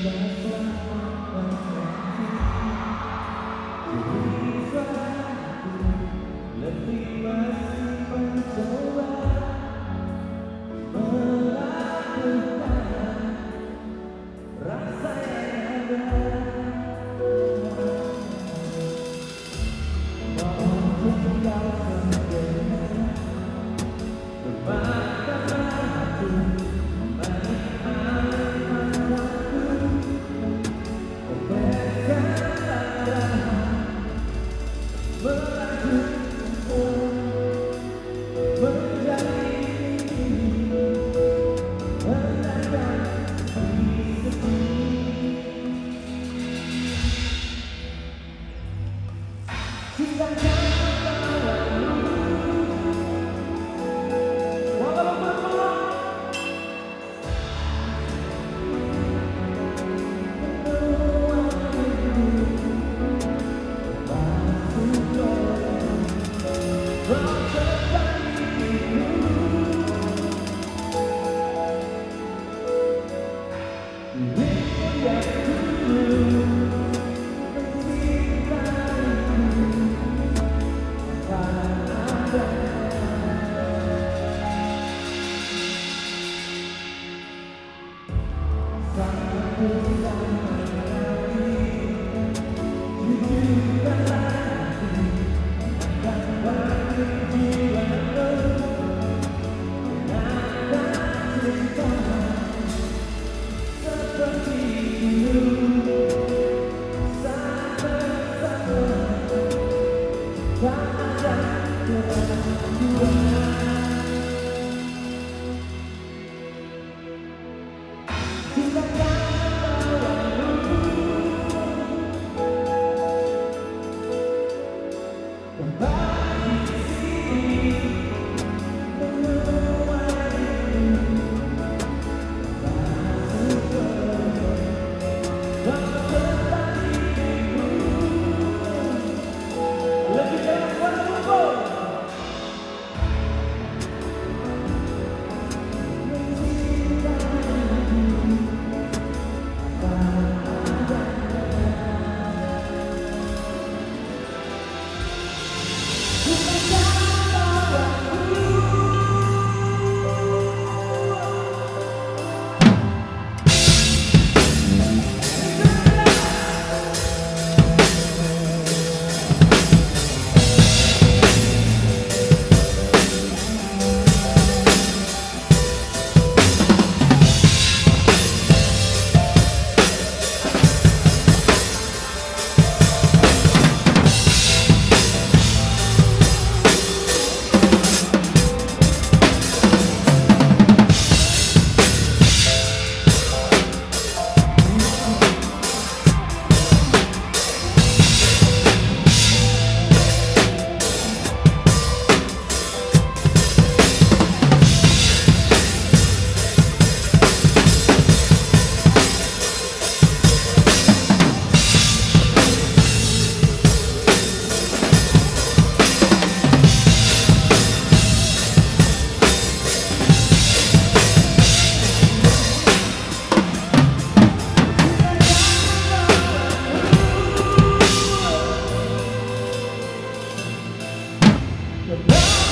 Lebih The